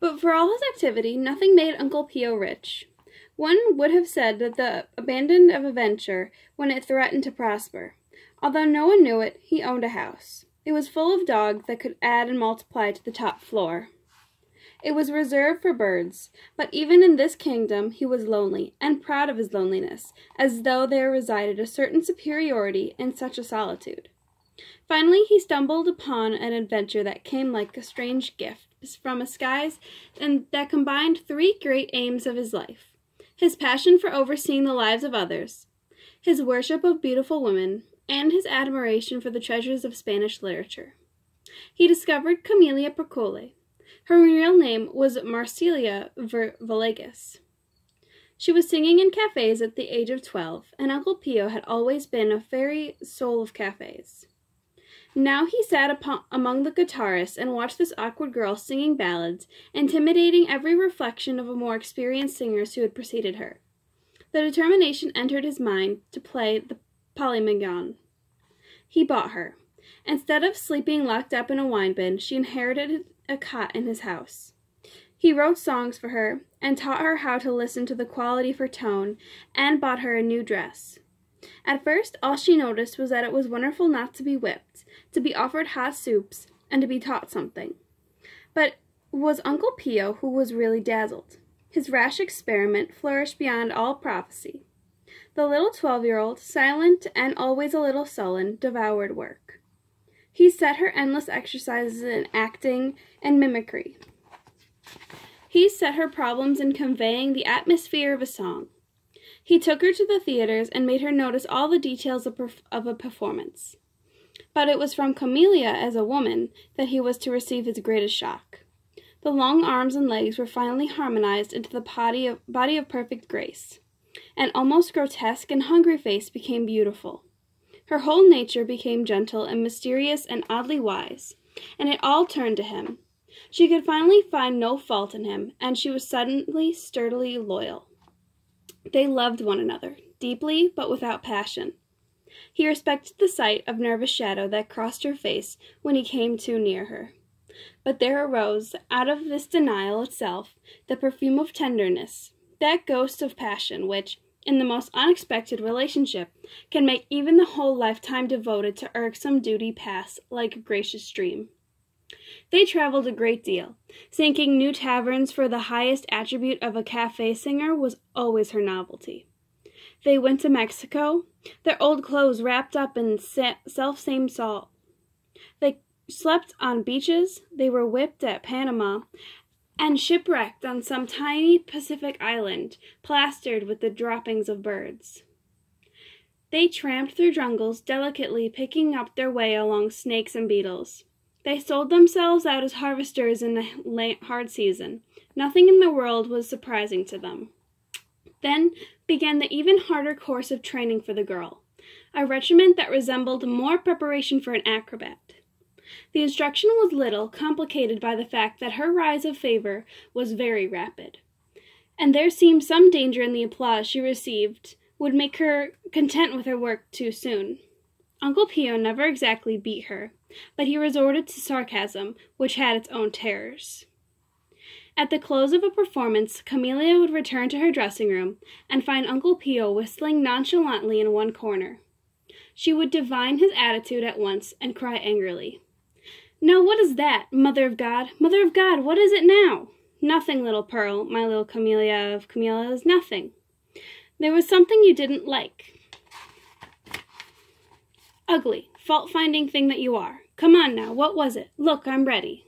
But for all his activity, nothing made Uncle Pio rich. One would have said that the abandon of a venture when it threatened to prosper. Although no one knew it, he owned a house. It was full of dogs that could add and multiply to the top floor. It was reserved for birds, but even in this kingdom he was lonely, and proud of his loneliness, as though there resided a certain superiority in such a solitude. Finally, he stumbled upon an adventure that came like a strange gift from a skies and that combined three great aims of his life his passion for overseeing the lives of others, his worship of beautiful women, and his admiration for the treasures of Spanish literature. He discovered Camelia Perichole. Her real name was Marcelia Ver- Villegas. She was singing in cafes at the age of 12, and Uncle Pio had always been a very soul of cafes. Now he sat upon, among the guitarists and watched this awkward girl singing ballads, intimidating every reflection of a more experienced singers who had preceded her. The determination entered his mind to play the Pygmalion. He bought her. Instead of sleeping locked up in a wine bin, she inherited a cot in his house. He wrote songs for her and taught her how to listen to the quality of her tone and bought her a new dress. At first, all she noticed was that it was wonderful not to be whipped, to be offered hot soups, and to be taught something. But was Uncle Pio who was really dazzled. His rash experiment flourished beyond all prophecy. The little twelve year old, silent and always a little sullen, devoured work. He set her endless exercises in acting and mimicry. He set her problems in conveying the atmosphere of a song. He took her to the theaters and made her notice all the details of, perf- of a performance. But it was from Camelia as a woman that he was to receive his greatest shock. The long arms and legs were finally harmonized into the body of, body of perfect grace. An almost grotesque and hungry face became beautiful. Her whole nature became gentle and mysterious and oddly wise, and it all turned to him. She could finally find no fault in him, and she was suddenly sturdily loyal. They loved one another, deeply but without passion. He respected the sight of nervous shadow that crossed her face when he came too near her. But there arose, out of this denial itself, the perfume of tenderness, that ghost of passion which, in the most unexpected relationship, can make even the whole lifetime devoted to irksome duty pass like a gracious dream. They traveled a great deal. Sinking new taverns for the highest attribute of a cafe singer was always her novelty. They went to Mexico, their old clothes wrapped up in self same salt. They slept on beaches, they were whipped at Panama, and shipwrecked on some tiny Pacific island, plastered with the droppings of birds. They tramped through jungles, delicately picking up their way along snakes and beetles. They sold themselves out as harvesters in the hard season. Nothing in the world was surprising to them. Then began the even harder course of training for the girl, a regiment that resembled more preparation for an acrobat. The instruction was little complicated by the fact that her rise of favor was very rapid, and there seemed some danger in the applause she received would make her content with her work too soon. Uncle Pio never exactly beat her, but he resorted to sarcasm, which had its own terrors. At the close of a performance, Camelia would return to her dressing room and find Uncle Pio whistling nonchalantly in one corner. She would divine his attitude at once and cry angrily. Now, what is that, Mother of God? Mother of God, what is it now? Nothing, little Pearl, my little Camelia of Camelias, nothing. There was something you didn't like. Ugly, fault finding thing that you are. Come on now, what was it? Look, I'm ready.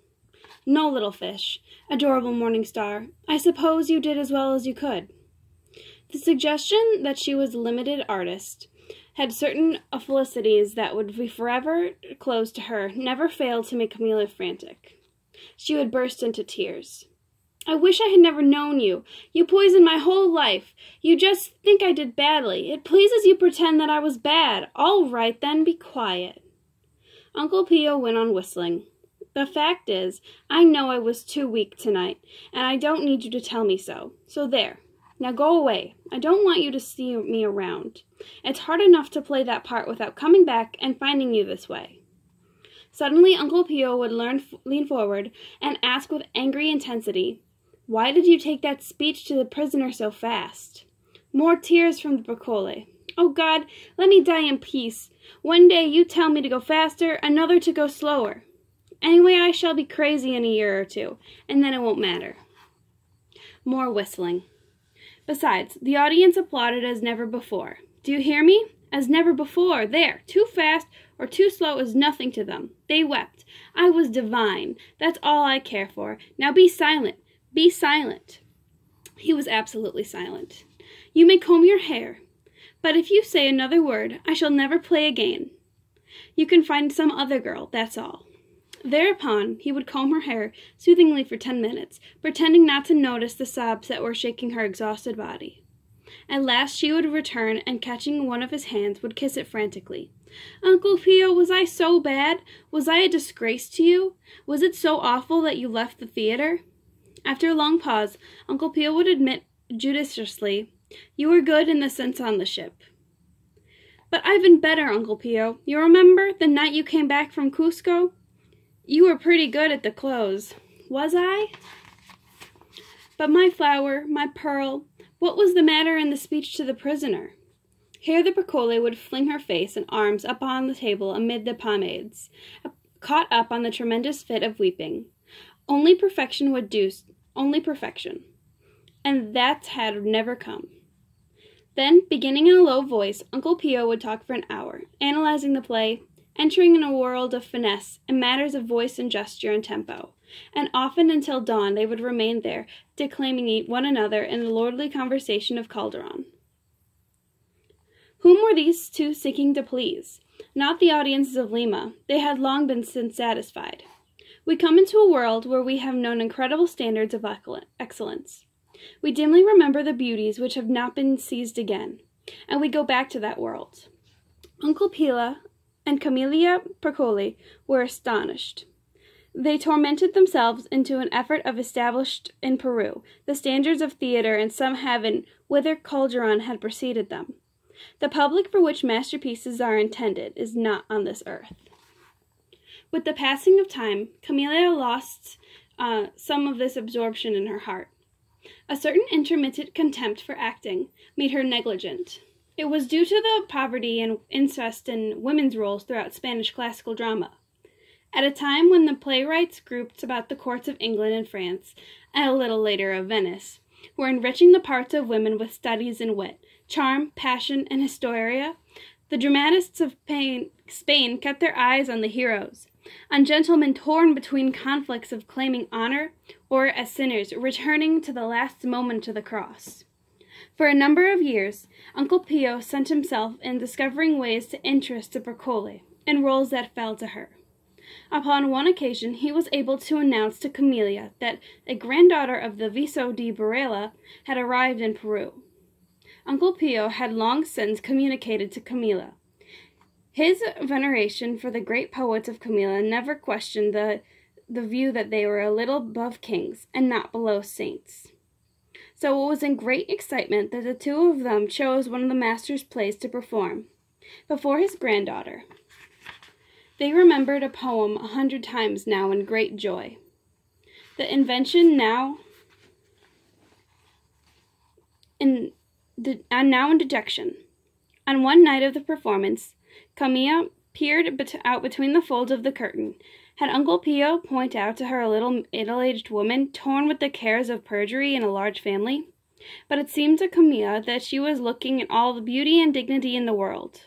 No, little fish, adorable morning star, I suppose you did as well as you could. The suggestion that she was a limited artist had certain felicities that would be forever closed to her never failed to make Camelia frantic. She would burst into tears. I wish I had never known you. You poisoned my whole life. You just think I did badly. It pleases you pretend that I was bad. All right, then, be quiet. Uncle Pio went on whistling. The fact is, I know I was too weak tonight, and I don't need you to tell me so. So there. Now go away. I don't want you to see me around. It's hard enough to play that part without coming back and finding you this way. Suddenly, Uncle Pio would learn, lean forward and ask with angry intensity, Why did you take that speech to the prisoner so fast? More tears from the Perichole. Oh God, let me die in peace. One day you tell me to go faster, another to go slower. Anyway, I shall be crazy in a year or two, and then it won't matter. More whistling. Besides, the audience applauded as never before. Do you hear me? As never before. There, too fast or too slow is nothing to them. They wept. I was divine. That's all I care for. Now be silent. Be silent. He was absolutely silent. You may comb your hair, but if you say another word, I shall never play again. You can find some other girl, that's all. Thereupon he would comb her hair soothingly for ten minutes, pretending not to notice the sobs that were shaking her exhausted body. At last she would return, and catching one of his hands, would kiss it frantically. Uncle Pio, was I so bad? Was I a disgrace to you? Was it so awful that you left the theater? After a long pause, Uncle Pio would admit judiciously, You were good in the sense on the ship. But I've been better, Uncle Pio. You remember the night you came back from Cusco? You were pretty good at the close. Was I? But my flower, my pearl, what was the matter in the speech to the prisoner? Here the Perichole would fling her face and arms up on the table amid the pomades, caught up on the tremendous fit of weeping. Only perfection would do, only perfection. And that had never come. Then, beginning in a low voice, Uncle Pio would talk for an hour, analyzing the play, entering in a world of finesse and matters of voice and gesture and tempo, and often until dawn they would remain there, declaiming one another in the lordly conversation of Calderon. Whom were these two seeking to please? Not the audiences of Lima. They had long been since satisfied. We come into a world where we have known incredible standards of excellence. We dimly remember the beauties which have not been seized again, and we go back to that world. Uncle Pila and Camilla Perichole were astonished. They tormented themselves into an effort of established in Peru the standards of theater in some heaven whither Calderon had preceded them. The public for which masterpieces are intended is not on this earth. With the passing of time, Camilla lost uh, some of this absorption in her heart. A certain intermittent contempt for acting made her negligent. It was due to the poverty and incest in women's roles throughout Spanish classical drama. At a time when the playwrights grouped about the courts of England and France, and a little later of Venice, were enriching the parts of women with studies in wit, charm, passion, and historia, the dramatists of Spain kept their eyes on the heroes, on gentlemen torn between conflicts of claiming honor or, as sinners, returning to the last moment to the cross. For a number of years, Uncle Pio sent himself in discovering ways to interest the Perichole in roles that fell to her. Upon one occasion, he was able to announce to Camilla that a granddaughter of the Viso di Varela had arrived in Peru. Uncle Pio had long since communicated to Camilla. His veneration for the great poets of Camilla never questioned the, the view that they were a little above kings and not below saints so it was in great excitement that the two of them chose one of the master's plays to perform before his granddaughter. They remembered a poem a hundred times now in great joy. The invention now in de- and now in dejection. On one night of the performance, Camilla peered out between the folds of the curtain had Uncle Pio point out to her a little middle aged woman torn with the cares of perjury in a large family? But it seemed to Camilla that she was looking at all the beauty and dignity in the world.